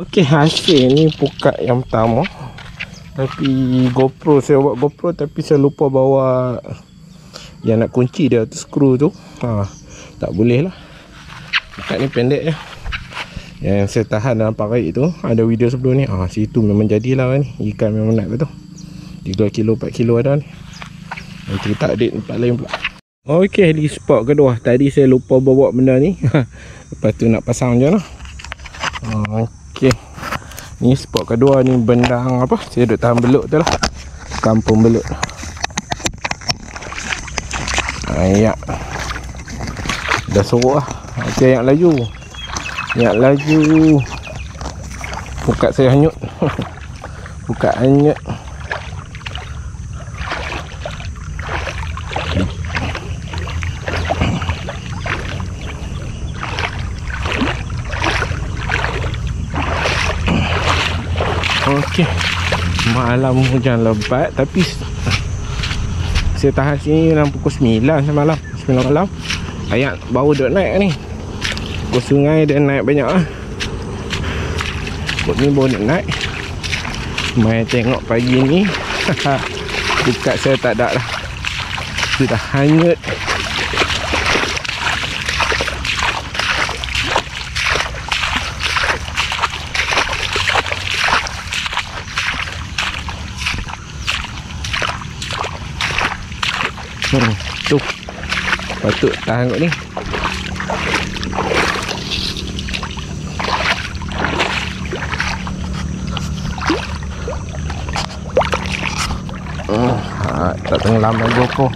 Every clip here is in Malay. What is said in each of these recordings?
Okey hasil ni pukat yang pertama. Tapi GoPro saya buat GoPro Tapi saya lupa bawa Yang nak kunci dia tu skru tu. Ha, Tak boleh lah. Pukat ni pendek je. Yang saya tahan dalam parit tu Ada video sebelum ni. Ha, Situ memang jadilah ni. Ikan memang nak betul 3 kilo 4 kilo ada ni. Nanti tak adik tempat lain pula. Okey di spot kedua. Tadi saya lupa bawa benda ni. Lepas tu nak pasang je lah. Okey Ni spot kedua ni bendang apa? Saya duduk tahan beluk tu lah. Kampung beluk. Ayak. Dah sorok lah. Okey yang laju. Yang laju. Pukat saya hanyut. Pukat hanyut Okey. Malam hujan lebat tapi saya tahan sini dalam pukul 9 semalam. 9 malam. Ayat baru duk naik ni. Ke sungai dia naik banyak ah. Ni baru nak naik. Mai tengok pagi ni. Dekat saya tak ada lah. Sudah hanyut. Hmm, tu. Patut tahan kot ni. Oh, ha, tak tenggelam dalam GoPro.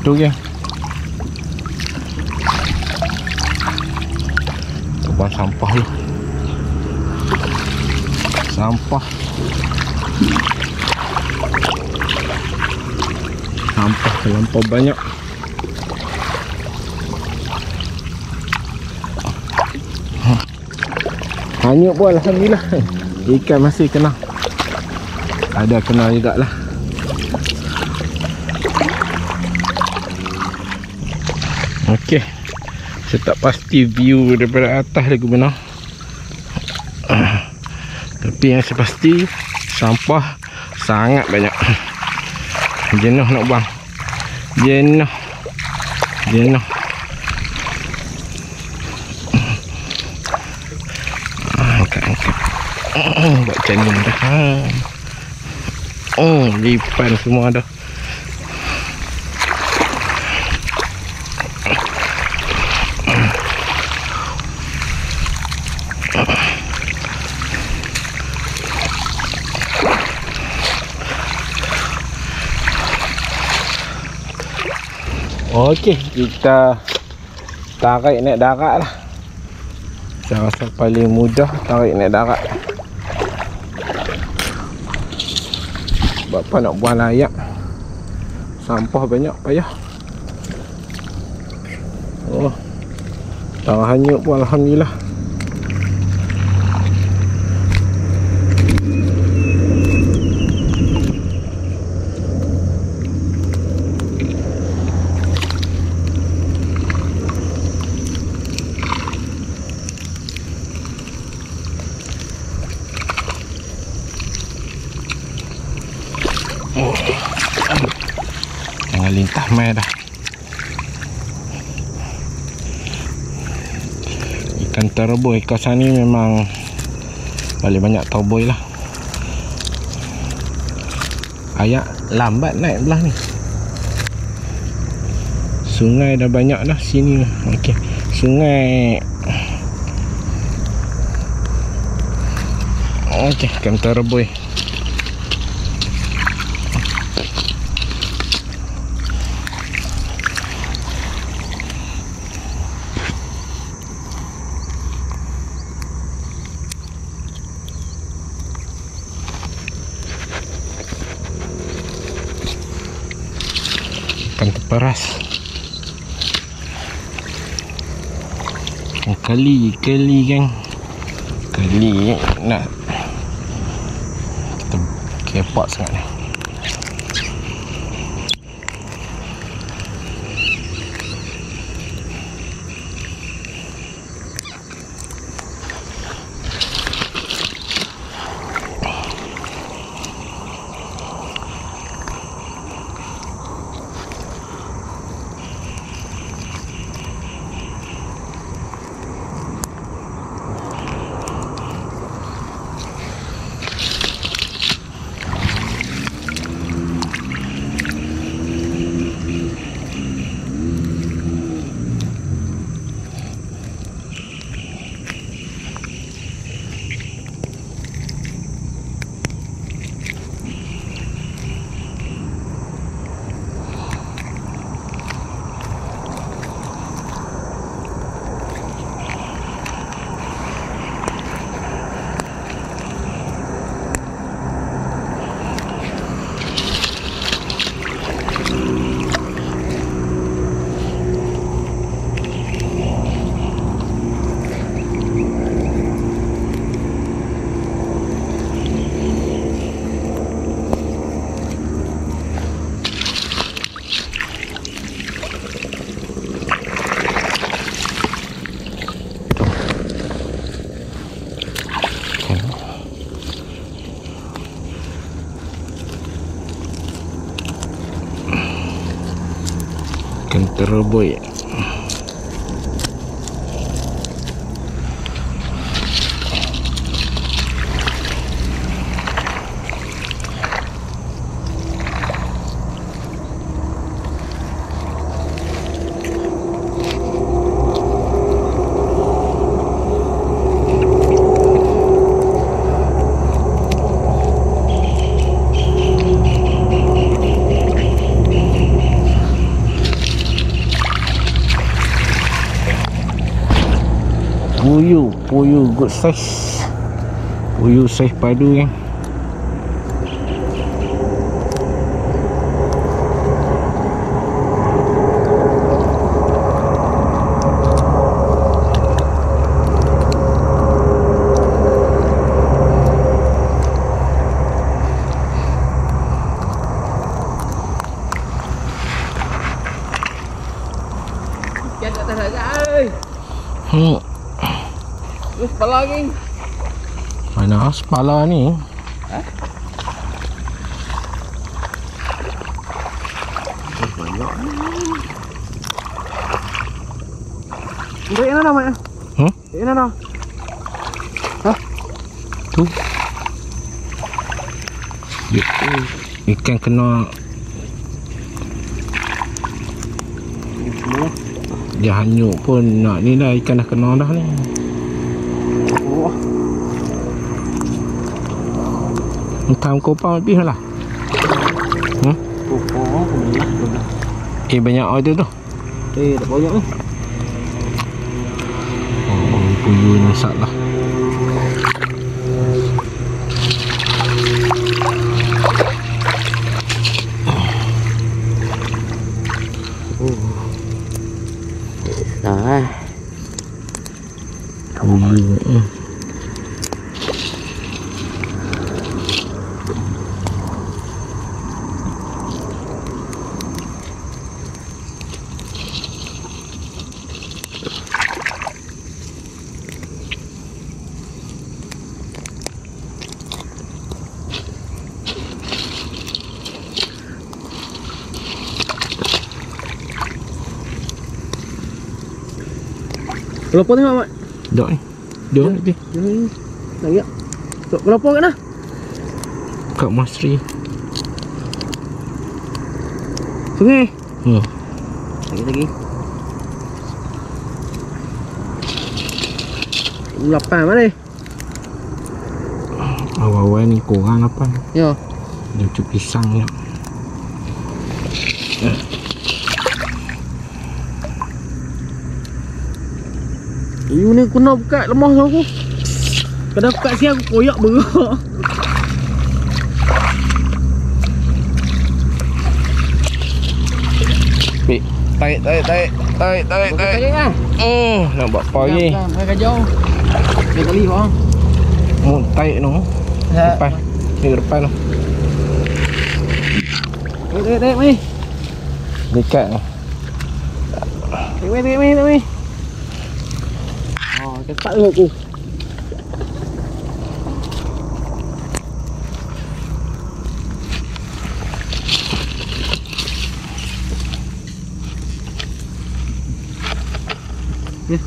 Tu je. Buang sampah ni. Sampah. Sampah terlampau banyak. Hanyut pun Alhamdulillah. Ikan masih kena. Ada kena juga lah Okey. Saya tak pasti view daripada atas lagi benar. Tapi yang saya pasti Sampah sangat banyak. Jenuh nak buang Jenuh Jenuh Angkat-angkat oh, Buat janin dah. Oh, lipan semua dah Okey, kita tarik naik darat lah. Saya rasa paling mudah tarik naik darat. Bapa nak buang layak. Sampah banyak payah. Oh. Tak hanyut pun alhamdulillah. Lintah mai dah. Ikan terboy kawasan ni memang paling banyak terboy lah. Ayak lambat naik belah ni. Sungai dah banyak dah sini. Okey. Sungai Okey, ikan terboy. Terperas oh, kali kali kan kali nak. Kita kepak sangat ni ikan ikan good size Puyu size padu darat oi. hmm. Terus kepala lagi. Mana sepala ni Untuk yang mana mak? Hmm? Yang mana? tu Dia- Ikan kena Dia hanyut pun nak ni dah ikan dah kena dah ni Oh. Entah kau pang lebih lah Oh, oh, kemelah. Eh banyak order tu Eh, tak banyak ni. Oh puyu ni salah Dah. Puyu eh. Kelapa tengok mak. Dok ni Dia Ya. ni. Nak ya. Tok kelapa kat dah. Kat Masri Sungai. Hmm Lagi lagi. Lapan mana ni? Awal-awal ni korang apa Ya. Dia cuk pisang ni You ni kena buka lemah sama aku. Kena buka siang aku koyak bergerak. Pik Tarik tarik tarik Tarik tarik tarik kaya kan? Oh nak buat apa lagi Bukan kajau. Dia kali bang. Oh tarik tu Depan Ni ke depan tu Tengok tengok tengok ni. Dekat ni Tengok tengok ni tengok ni. Oh, cepat tengok aku. Ya.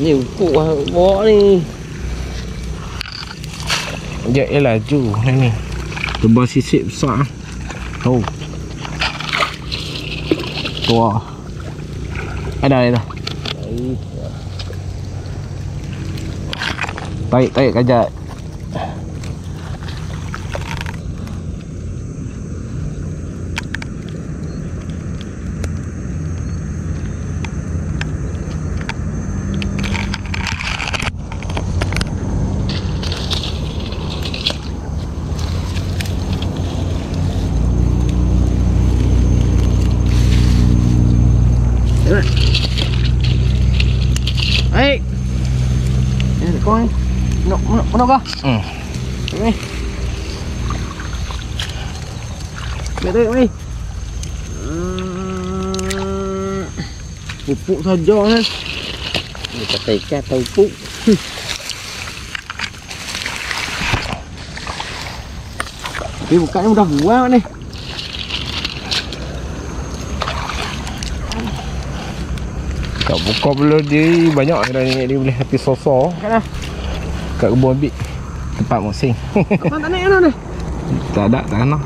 Ni ukuk lah bawa ni. Dia dia laju ni ni Tebal sisip besar Oh Tua Ada ada Tarik tarik kajat Tengok. Baik. Ni kau ni. Kah? Hmm Ni. Tengok ni. Hmm. Pupuk saja kan. Ni kata ikan atau puk. Tapi bukannya udah buang ni. Tak buka pula dia banyak dah ni dia boleh tapi sosor Kan dah. Kat kebun ambil tempat musim. Kau tak naik kan ni? tak ada tak kena.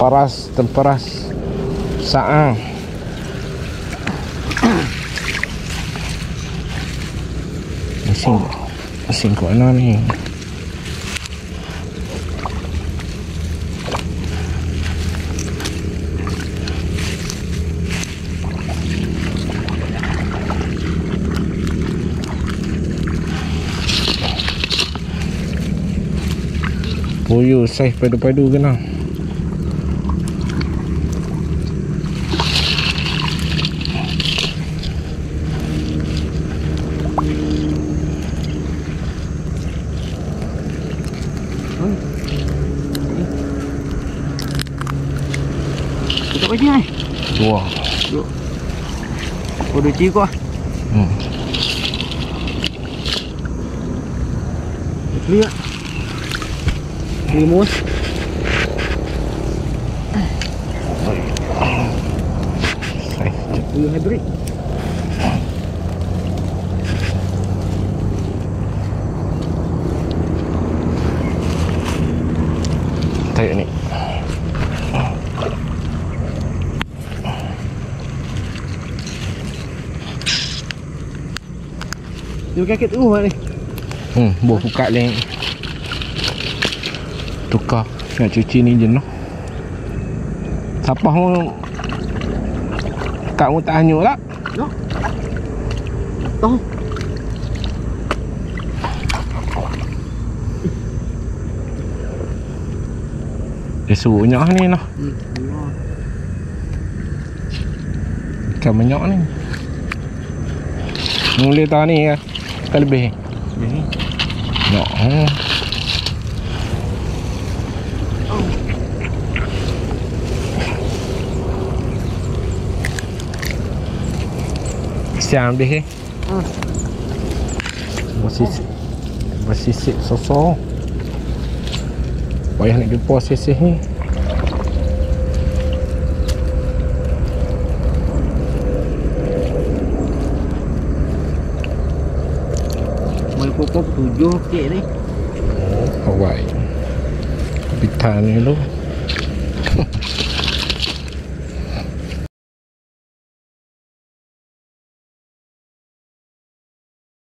Temparas, temparas. Saang. Mesin. Mesin kat mana ni? Puyuh saiz padu-padu kena. Tutup baju ni. Dua. Oh, dia cikgu ah. Hmm. Lihat. Limus. Saiz je. Puyuh hybrid. Tarik ni. Dia pakai kat tu ni. Hmm, buah buka link. Tukar. Nak cuci ni jenuh. Siapa mu Kak mu tak hanyut lah. Tahu. Dia suruh nyak ni lah. Ikan banyak ni. Mula tahun ni kan. Kan lebih. Ni. Nyak. Hmm. Siang lebih. Hmm. Masih masih sip sosok. Payah nak jumpa sisih ni. Pokok tujuh kek ni. Hawaii. Bitan ni lu.